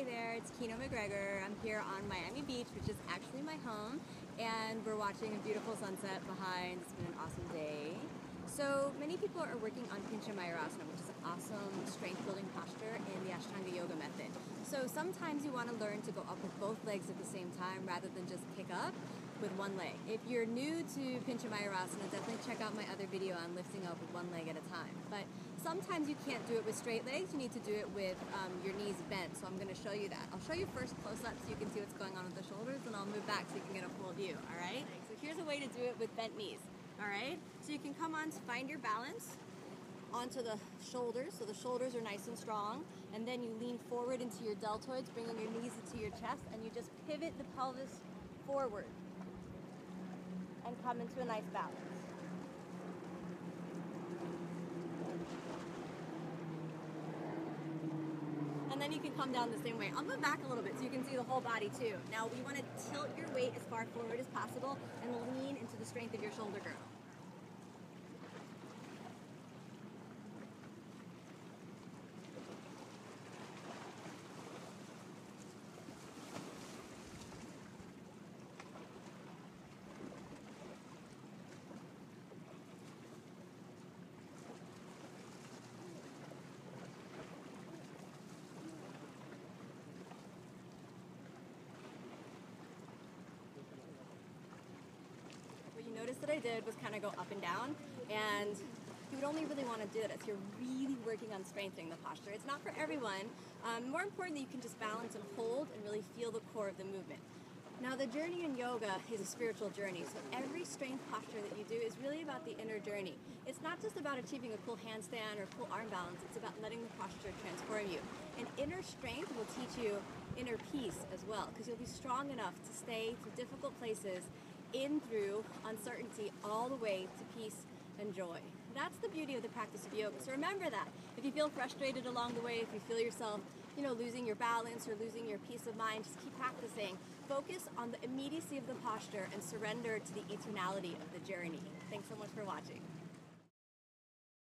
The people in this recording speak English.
Hey there, it's Kino MacGregor. I'm here on Miami Beach, which is actually my home, and we're watching a beautiful sunset behind. It's been an awesome day. So many people are working on Pincha Mayurasana, which is an awesome strength building posture in the Ashtanga Yoga method. So sometimes you want to learn to go up with both legs at the same time rather than just kick up with one leg. If you're new to Pincha Mayurasana, definitely check out my other video on lifting up with one leg at a time. But sometimes you can't do it with straight legs, you need to do it with um, your knees bent. So I'm going to show you that. I'll show you first close up so you can see what's going on with the shoulders and I'll move back so you can get a full view, all right? So here's a way to do it with bent knees, all right? So you can come on to find your balance onto the shoulders, so the shoulders are nice and strong, and then you lean forward into your deltoids, bringing your knees into your chest, and you just pivot the pelvis forward and come into a nice balance. And then you can come down the same way. I'll move back a little bit so you can see the whole body too. Now we want to tilt your weight as far forward as possible and lean into the strength of your shoulder girdle. That I did was kind of go up and down, and you would only really want to do that if you're really working on strengthening the posture. It's not for everyone. Um, more importantly, you can just balance and hold and really feel the core of the movement. Now, the journey in yoga is a spiritual journey, so every strength posture that you do is really about the inner journey. It's not just about achieving a cool handstand or cool arm balance, it's about letting the posture transform you. And inner strength will teach you inner peace as well, because you'll be strong enough to stay through difficult places in through uncertainty all the way to peace and joy. That's the beauty of the practice of yoga. So remember that. If you feel frustrated along the way, if you feel yourself, you know, losing your balance or losing your peace of mind, just keep practicing. Focus on the immediacy of the posture and surrender to the eternality of the journey. Thanks so much for watching.